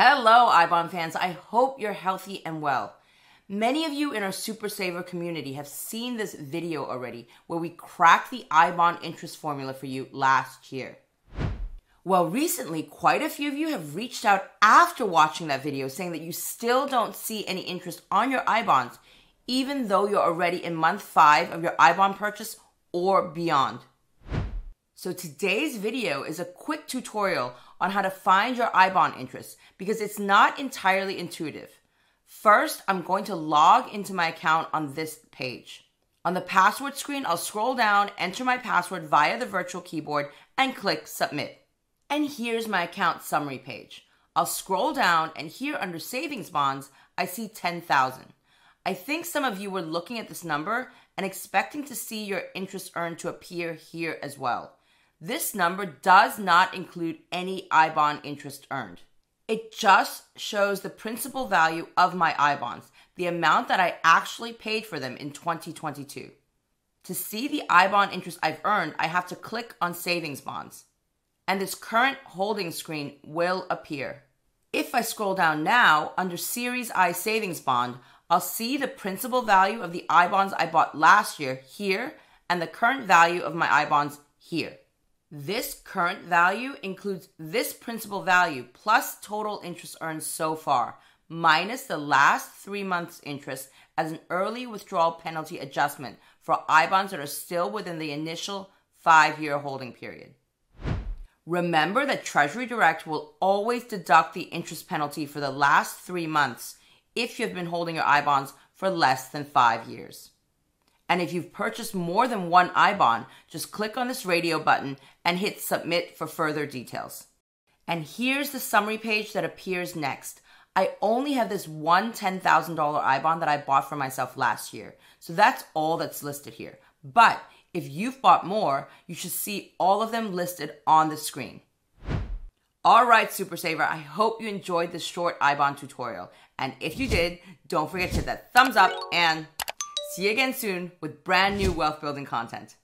Hello, iBond fans. I hope you're healthy and well. Many of you in our Super Saver community have seen this video already where we cracked the iBond interest formula for you last year. Well, recently, quite a few of you have reached out after watching that video saying that you still don't see any interest on your iBonds, even though you're already in month five of your iBond purchase or beyond. So today's video is a quick tutorial on how to find your iBond interest because it's not entirely intuitive. First, I'm going to log into my account on this page. On the password screen, I'll scroll down, enter my password via the virtual keyboard, and click submit. And here's my account summary page. I'll scroll down and here under savings bonds, I see 10,000. I think some of you were looking at this number and expecting to see your interest earned to appear here as well. This number does not include any iBond interest earned. It just shows the principal value of my iBonds, the amount that I actually paid for them in 2022. To see the iBond interest I've earned, I have to click on Savings Bonds, and this current holding screen will appear. If I scroll down now under Series I Savings Bond, I'll see the principal value of the iBonds I bought last year here and the current value of my iBonds here. This current value includes this principal value plus total interest earned so far, minus the last three months' interest as an early withdrawal penalty adjustment for I bonds that are still within the initial five year holding period. Remember that Treasury Direct will always deduct the interest penalty for the last three months if you've been holding your I bonds for less than five years. And if you've purchased more than one iBond, just click on this radio button and hit submit for further details. And here's the summary page that appears next. I only have this one $10,000 iBond that I bought for myself last year. So that's all that's listed here. But if you've bought more, you should see all of them listed on the screen. All right, Super Saver, I hope you enjoyed this short iBond tutorial. And if you did, don't forget to hit that thumbs up and See you again soon with brand new wealth building content.